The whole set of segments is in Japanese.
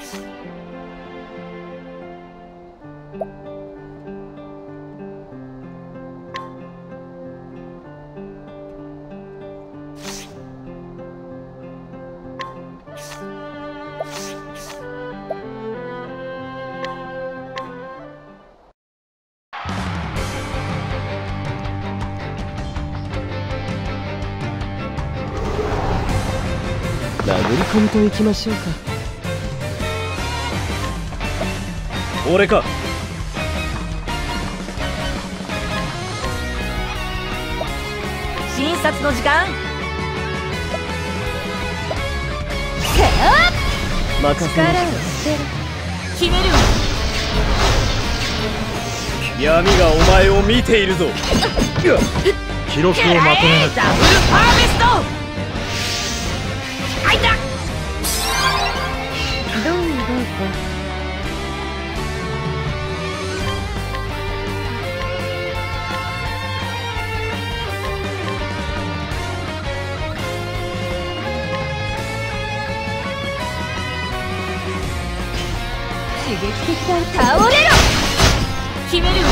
殴り込みといきましょうか。俺か。診察の時間。任せま力を捨てる決める。わ闇がお前を見ているぞ。記録をまとめなダブルパーフェスト。入ったどう動いた刺激的だ倒れろ。決めるわ。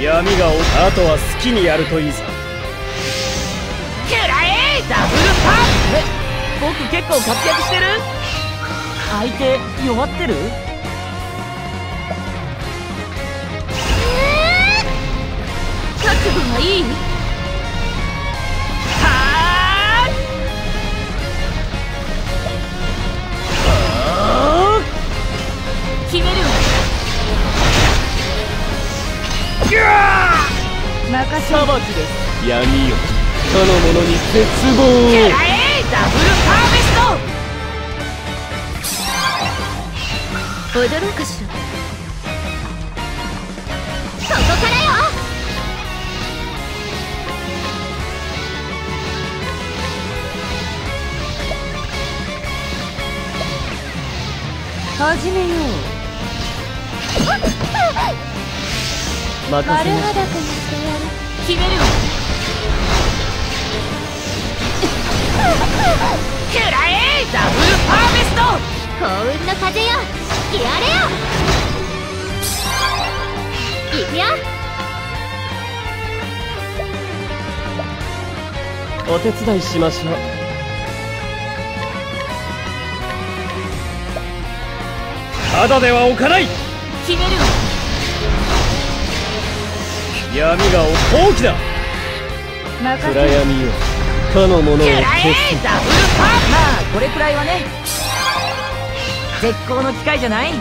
闇がおあとは好きにやるといいさくらえダブルパーえ僕結構活躍してる？相手弱ってる？覚悟はいい？絶望。ダブルパーフェスト。踊ろうかし。らここからよ。始めよう。にしてやる。決めるわくらえダブルパーフェスト幸運の風よやれよいくよお手伝いしましょう。ただでは置かない。決めるわ闇がお放棄だ任暗闇よ他の者をくらえ消す。ダブルパーまあこれくらいはね絶好の機会じゃない？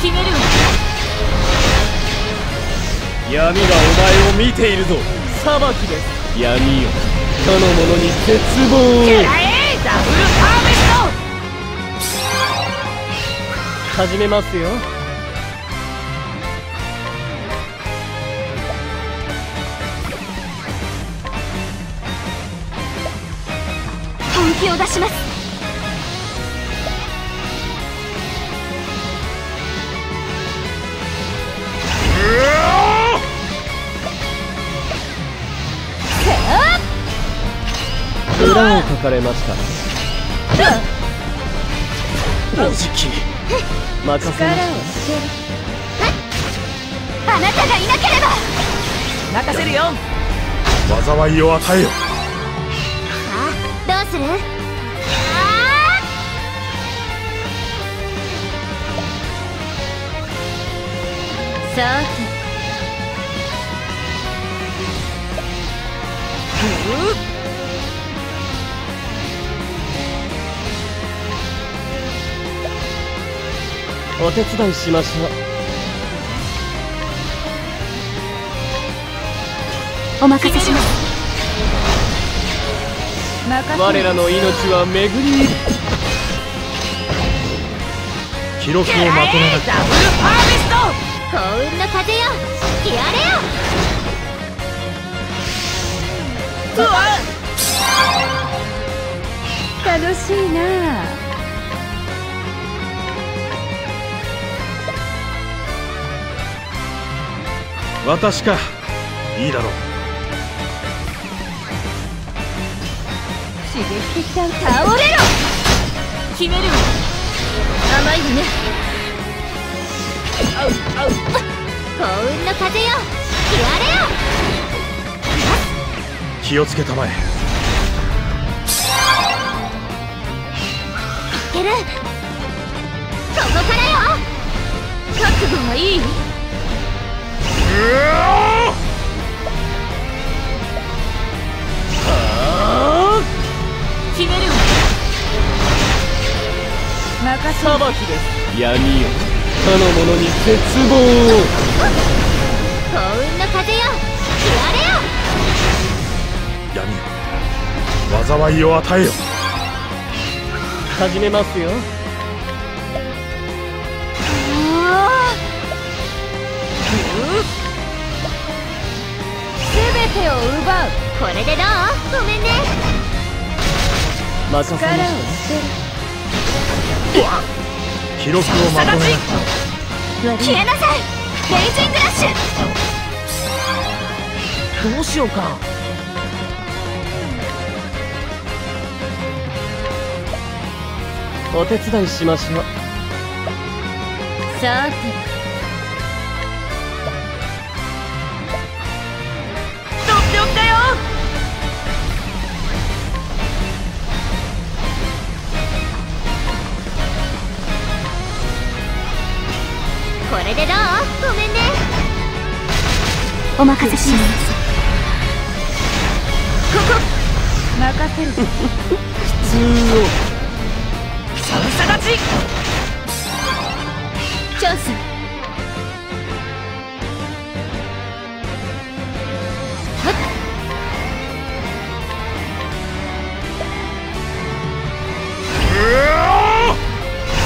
決める。わ闇がお前を見ているぞ。裁きです。闇よ。他の者に絶望。をダブルパー始めますよ。ト本気を出します。裏を書かれました。おじき任せまし捨てるあなたがいなければ。任せるよ。災いを与えよ。どうする？さてたお手伝いしましょう。お任せします。我らの命は巡り記録をまとめなダブルパーフェスト幸運の風よやれようわ。楽しいな私か。いいだろう。刺激的だ倒れろ。決めるわ。甘いわね。幸運の風よ。言われよ。気をつけたまえ。いける。ここからよ。覚悟はいい？決めるわ任せ裁きです闇よ。他の者に絶望を。幸運の風よ。言われよ闇よ。災いを与えよ。始めますよ全てを奪う。これでどう？ごめんね。任せま力をし記録をまとめな消えなさい。レイジングラッシュ。どうしようか。お手伝いしましょう。さてれでどう？ごめんね。お任せします。ここ。任せる。普通をさんさ勝ちチャンス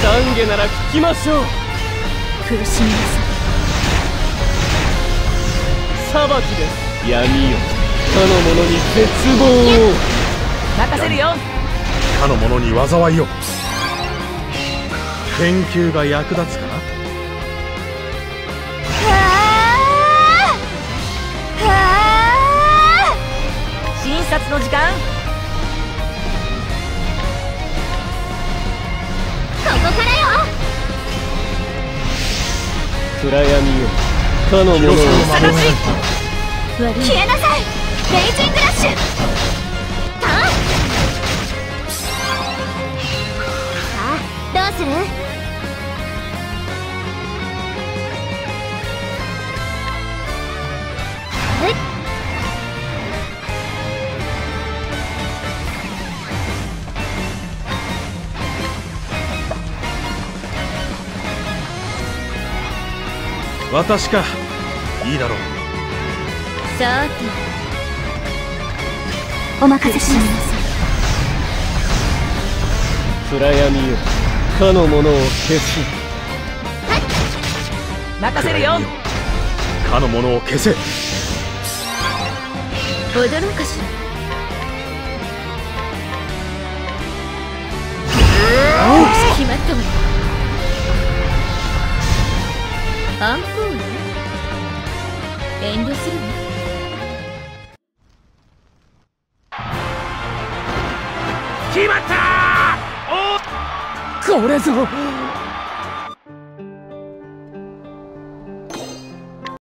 懺悔なら聞きましょう苦しみなさい裁きです。闇よ他の者に絶望を任せるよかの者に災いを研究が役立つかな診察の時間暗闇よかの者を。記録をまとめな悪い消えなさいレイジングラッシュターンさあどうする？私か。いいだろう。さてお任せします。暗闇よ。他の者を消す。任せるよ。かの者を消せ。踊ろうかし。ら決まったわよアンコール？遠慮するわ決まったこれぞ